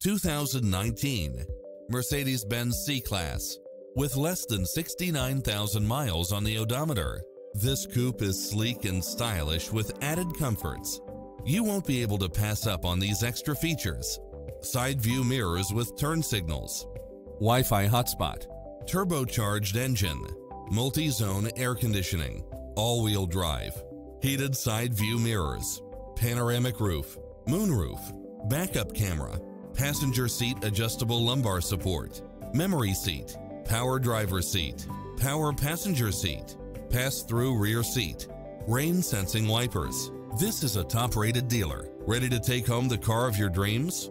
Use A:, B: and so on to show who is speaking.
A: 2019 Mercedes-Benz C-Class with less than 69,000 miles on the odometer. This coupe is sleek and stylish with added comforts. You won't be able to pass up on these extra features. Side view mirrors with turn signals, Wi-Fi hotspot, turbocharged engine, multi-zone air conditioning, all-wheel drive, heated side view mirrors, panoramic roof, moonroof, backup camera, passenger seat adjustable lumbar support, memory seat, power driver seat, power passenger seat, pass-through rear seat, rain sensing wipers. This is a top-rated dealer. Ready to take home the car of your dreams?